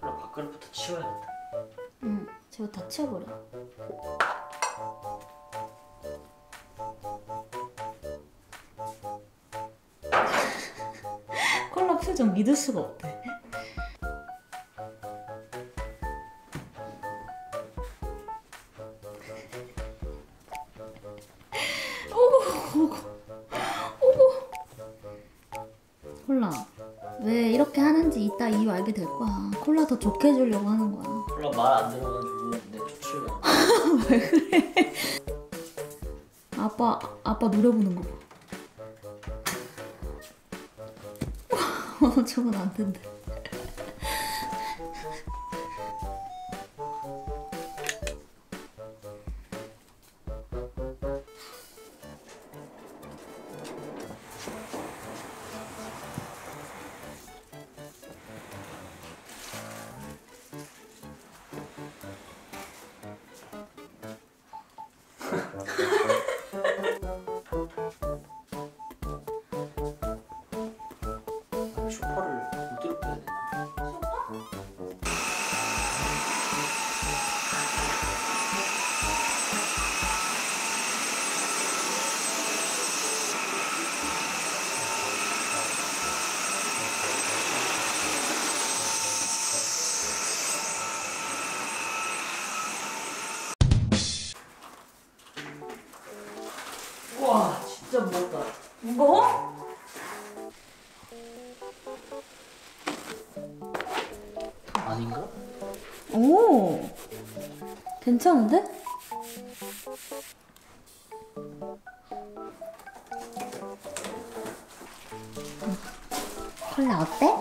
콜라 밥그릇부터 치워야겠다. 응, 저거 다 치워버려. 콜라 표정 믿을 수가 없대. 하는지 이따 이유 알게 될 거야. 콜라 더 좋게 해주려고 하는 거야. 콜라 말 안 들어가지고 내 조치를. 아빠 아빠 노래 부는 거 봐. 어, 저건 안 된대. 쇼파를 와 진짜 무겁다. 무거워? 아닌가? 오 괜찮은데? 콜라 어때?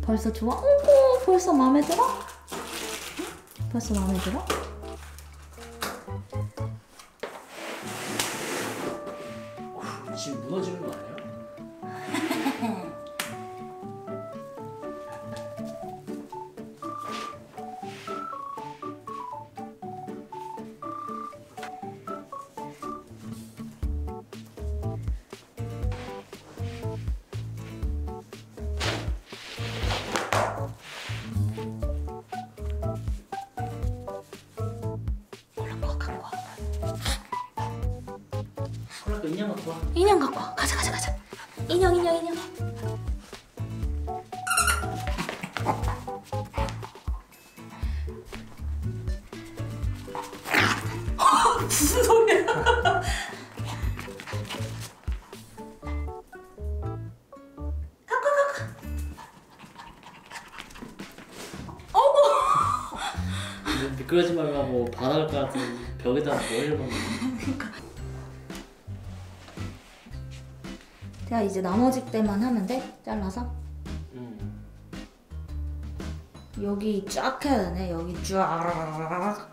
벌써 좋아? 어머 벌써 마음에 들어? 응? 벌써 마음에 들어? 어, 그 인형 갖고 와. 인형 갖고 와. 가자 가자 가자. 인형 인형 인형. 무슨 소리야? 미끄러지 말고 뭐 바닥을 깔아서 벽에다 머리를 박는 자 이제 나머지 때만 하면 돼? 잘라서? 음. 여기 쫙 해야 되네. 여기 쫙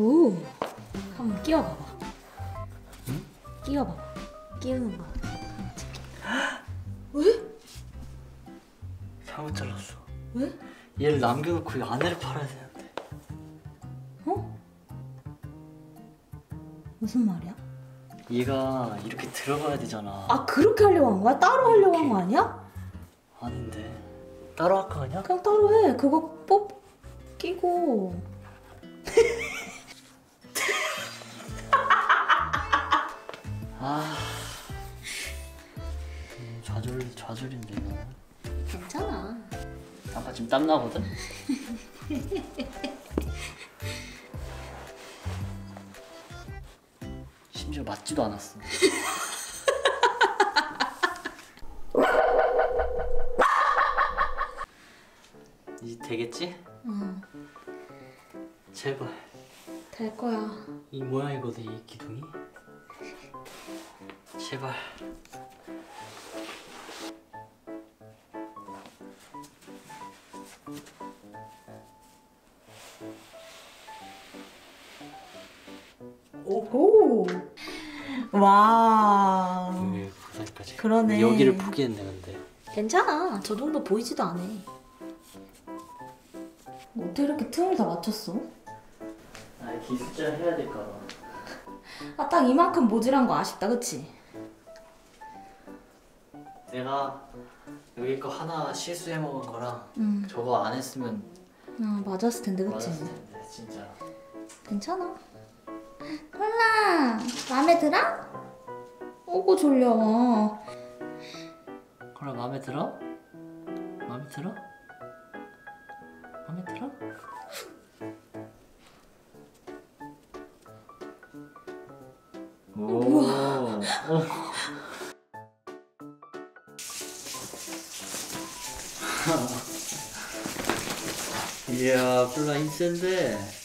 오, 한번 끼워봐봐. 끼워봐봐. 끼우는 거. 왜? 잘못 잘랐어. 왜? 얘를 남겨놓고 이 안에를 팔아야 되는데. 어? 무슨 말이야? 얘가 이렇게 들어가야 되잖아. 아 그렇게 하려고 한 거야? 따로 하려고 한 거 아니야? 아닌데. 따로 할까 그냥? 그냥 따로 해. 그거 뽑 끼고. 아. 음, 좌절 좌절인데 이거. 괜찮아. 아빠 지금 땀 나거든. 심지어 맞지도 않았어. 이제 되겠지? 응, 제발 될 거야. 이 모양이거든 이 기둥이 제발 오. 와. 여기 보다니까지 그러네. 여기를 포기했네 근데 괜찮아. 저 정도 보이지도 않아. 뭐 어떻게 이렇게 틈을 다 맞췄어? 아 기술자 해야 될까 봐 아, 딱 이만큼 모질한 거 아쉽다, 그치? 내가 여기 거 하나 실수해 먹은 거랑 응. 저거 안 했으면 아, 맞았을 텐데, 그치? 맞았을 텐데 진짜 괜찮아. 콜라, 마음에 들어? 오고 졸려. 그럼 마음에 들어? 마음에 들어? 마음에 들어? 오. 어. 이야, 뿔라 힘센데.